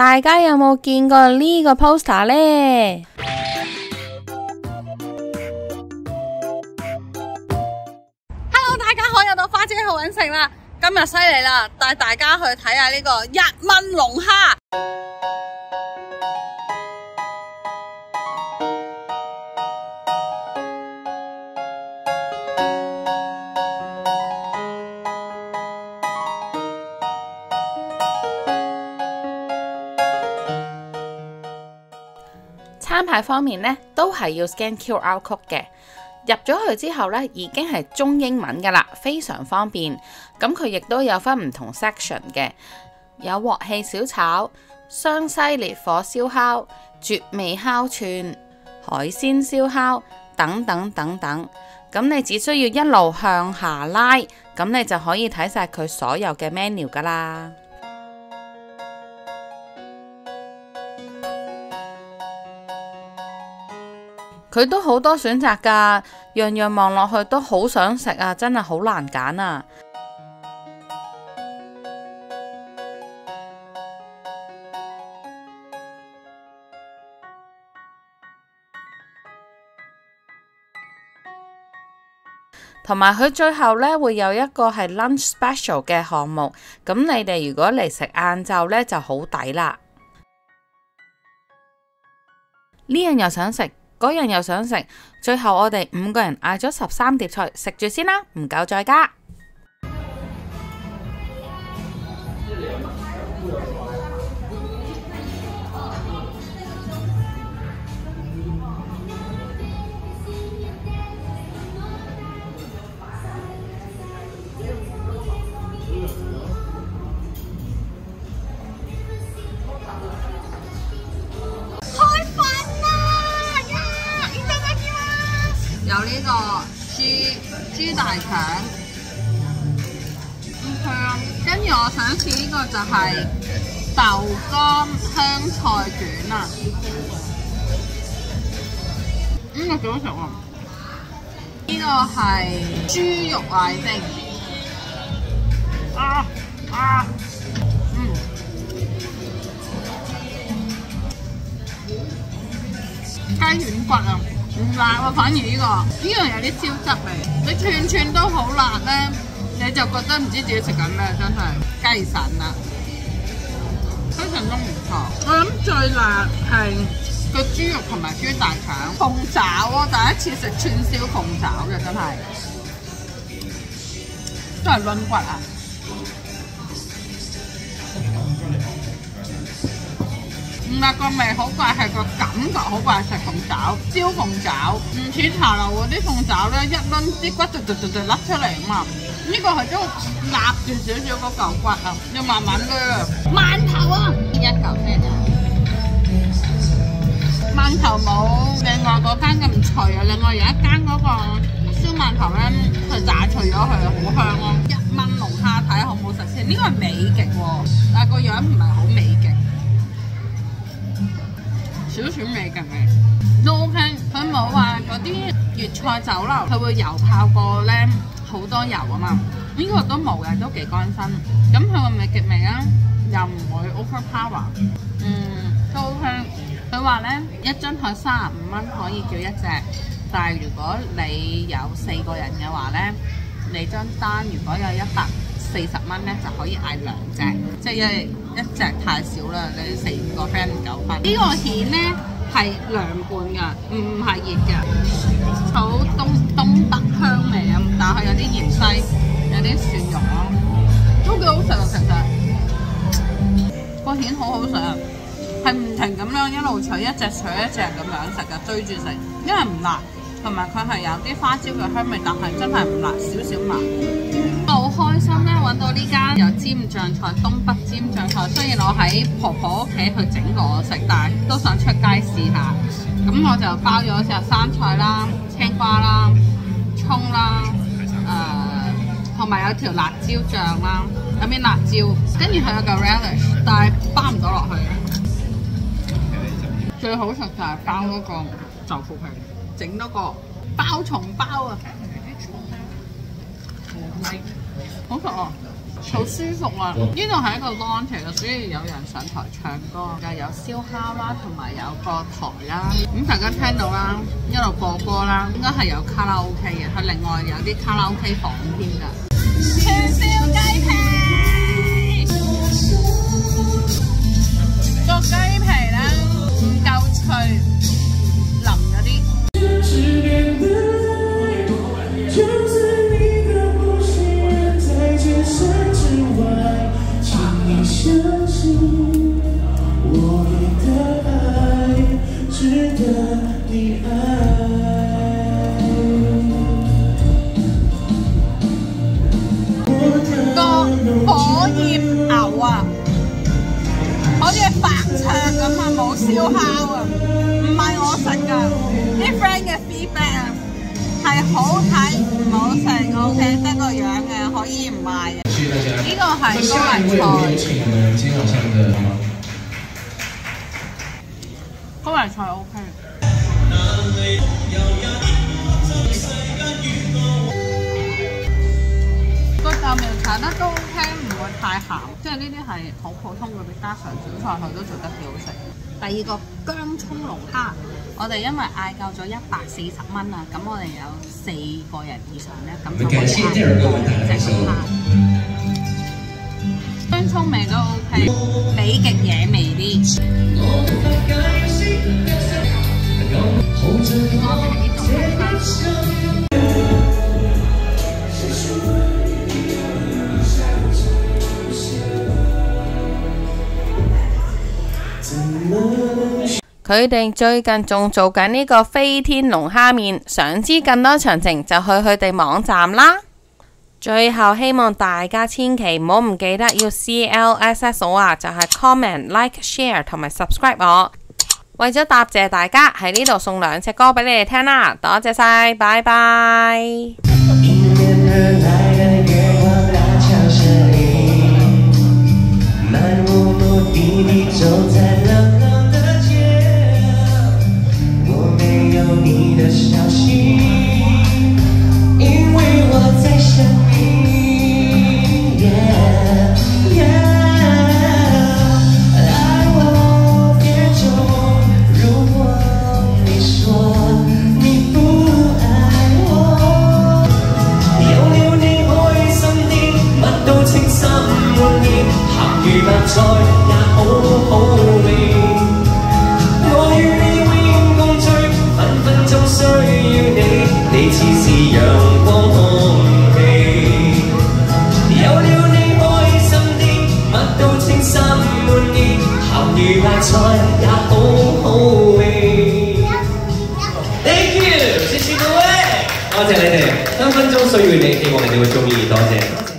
大家有冇見過呢個 poster 呢？Hello，大家好，又到花姐去揾食啦！今日犀利啦，帶大家去睇下呢個一蚊龍蝦。餐牌方面呢，都係要 scan QR code 嘅。入咗去之後呢，已經係中英文噶啦，非常方便。咁佢亦都有分唔同 section 嘅，有鑊氣小炒、湘西烈火燒烤、絕味烤串、海鮮燒烤等等等等。咁你只需要一路向下拉，咁你就可以睇晒佢所有嘅 menu 噶啦。佢都好多選擇㗎，樣樣望落去都好想食啊！真係好難揀啊！同埋佢最後呢會有一個係 lunch special 嘅項目，咁你哋如果嚟食晏晝呢就好抵啦。呢樣又想食。嗰人又想食，最後我哋五個人嗌咗十三碟菜，食住先啦，唔夠再加。有呢個豬豬大腸，OK 啊！跟住我想試呢。個就係豆乾香菜卷啊，呢。個幾好食啊！呢。個係豬肉奶丁，啊啊，嗯，雞軟骨啊！唔辣喎，反而呢、這個呢樣有啲椒汁味，你串串都好辣咧，你就覺得唔知自己食緊咩，真係雞腎啦，雞腎都唔錯。我諗最辣係個豬肉同埋豬大腸鳳爪啊！第一次食串燒鳳爪嘅真係，都係攆骨啊！唔係個味好怪，係個感覺好怪。食鳳爪，燒鳳爪，唔似茶樓嗰啲鳳爪咧，一攆啲骨就就就就甩出嚟啊嘛！呢個係都立住少少嗰嚿骨啊，要慢慢掠。饅頭啊，一嚿咩啫？饅頭冇另外嗰間咁脆啊，另外有一間嗰個燒饅頭咧，佢炸脆咗佢，好香咯。一蚊龍蝦睇下好唔好食先？呢個係美極喎，但係個樣唔係好美極。少少味嘅都 OK，佢冇話嗰啲粵菜酒樓，佢會油泡過咧好多油啊嘛，呢個都冇嘅，都幾乾身。咁佢個味極味啊，又唔會 overpower，嗯，都 OK。佢話咧一張台三十五蚊可以叫一隻，但係如果你有四個人嘅話咧，你張單如果有一百四十蚊咧就可以嗌兩隻，即係一一隻太少啦，你四五個 friend 唔夠分。呢個蜆咧係涼拌㗎，唔係熱嘅，好東東北香味啊！但係有啲芫茜，有啲蒜蓉咯，都幾好食啊！其實個蜆好好食啊，係唔停咁樣一路取一隻取一隻咁樣食㗎，追住食，因為唔辣。同埋佢係有啲花椒嘅香味，但係真係唔辣，少少麻。好開心，揾到呢間有尖醬菜，東北尖醬菜。雖然我喺婆婆屋企去整過食，但係都想出街試下。咁我就包咗隻生菜啦、青瓜啦、葱啦，誒、同埋有條辣椒醬啦，有啲辣椒，跟住佢有嚿 relish，但係包唔到落去。最好食就係包嗰個豆腐皮。整多個包蟲包啊！食啊！好舒服啊！呢度係一個 launch 嚟嘅，所以有人上台唱歌，又有燒烤啦，同埋有個台啦。咁大家聽到啦，一路播歌啦，應該係有卡拉 OK 嘅，佢另外有啲卡拉 OK 房添㗎。串燒雞皮，個雞皮咧唔夠脆，淋咗啲。個火焰牛啊，好似白灼咁啊，冇燒烤啊，唔係我食噶，啲 friend 嘅 feedback 啊，係好睇唔好食，OK，得個樣嘅，可以唔賣嘅。谢谢大家。呢個係那下一位我高麗菜，們有請我們今晚上的？高麗菜 OK。太鹹，即係呢啲係好普通嘅家常小菜，佢都做得幾好食。第二個姜葱龍蝦，我哋因為嗌夠咗一百四十蚊啊，咁我哋有四個人以上咧，咁就可以感謝第二個為大家隻龍蝦。薑葱味都 OK，比極野味啲。佢哋最近仲做緊呢個飛天龍蝦麵，想知更多詳情就去佢哋網站啦。最後希望大家千祈唔好唔記得要 CLSS 我啊，就係 comment、like、share 同埋 subscribe 我。為咗答謝大家，喺呢度送兩隻歌俾你哋聽啦，多謝晒，拜拜。有了你开心啲，乜都称心满意，咸鱼白菜也好好味。Thank you，谢谢各位，多谢你哋，分分钟需要你，希望你哋會中意，多谢。多謝